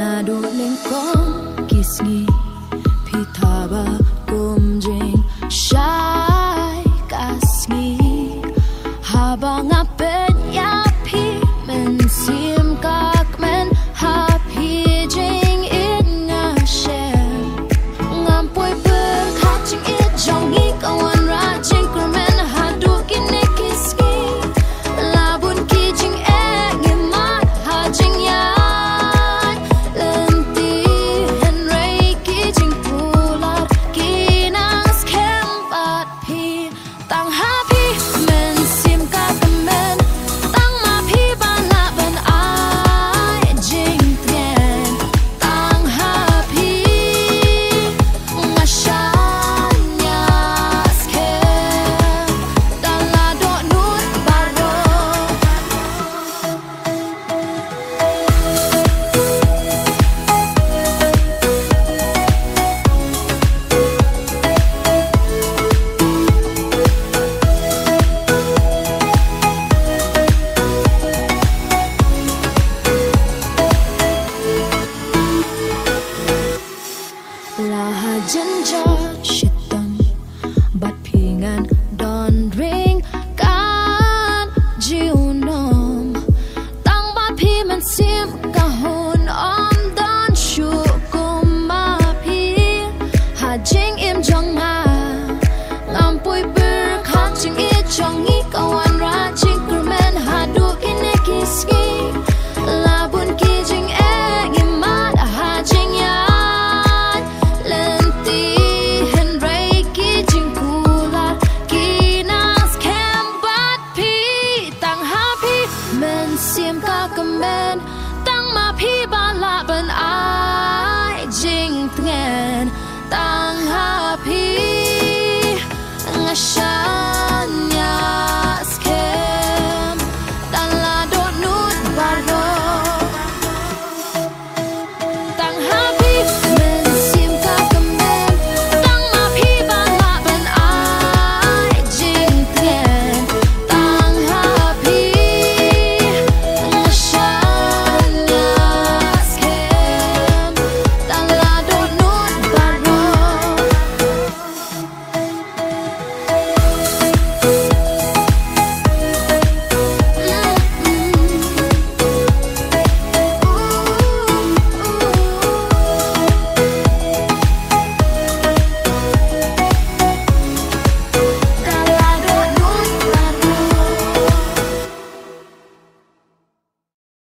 나 돌린 건 기스니 피타바 꿈진 샤. 老还挣扎。